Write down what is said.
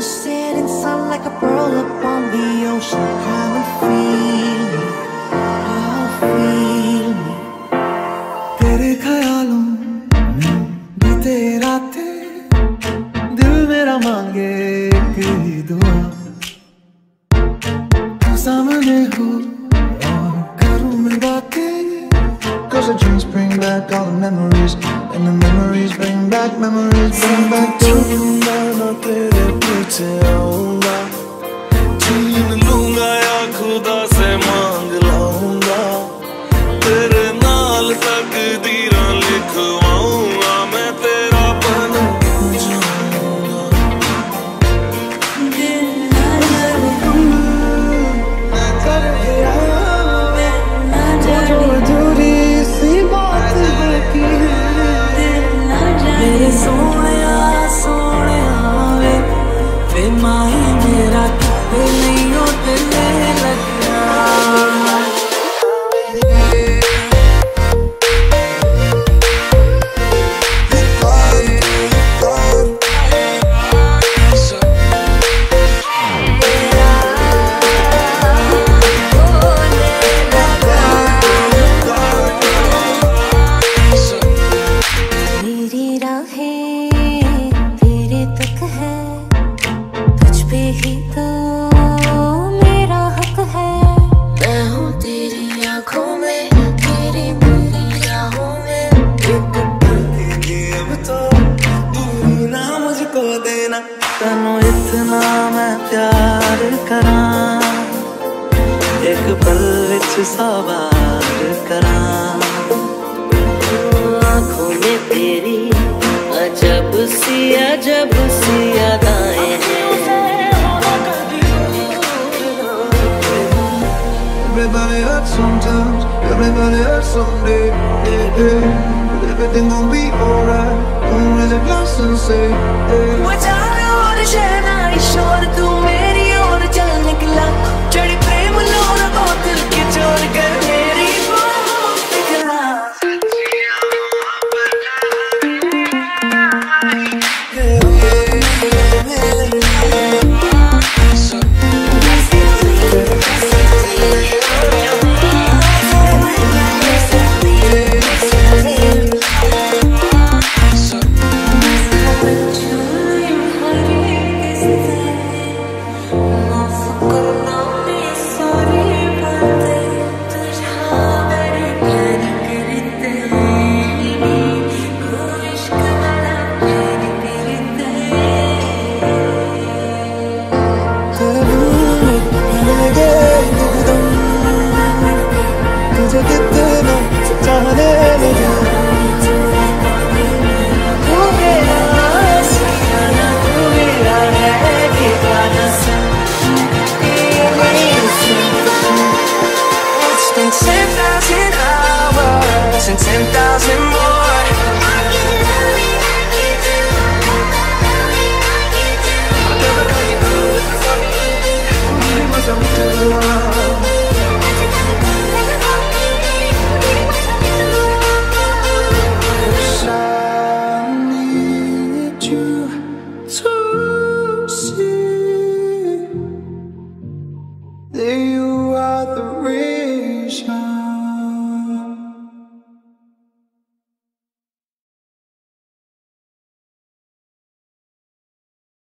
the setting sun like a pearl upon the ocean. Come and feel me, oh feel me. तेरे ख्यालों में बीते रातें दिल मेरा मांगे एक ही दुआ तू सामने हो और करूँ मैं बातें Cause the dreams bring back all the memories And the memories bring back, memories bring back you देना तनु इतना मैं प्यार करा एक पल विच सवार करा आँखों में तेरी अजब सी अजब सी अदाएँ Everybody hurts sometimes, everybody hurts someday. Yeah, yeah. But everything gon' be alright. A glass and say, hey. It's been ten thousand hours and 10,000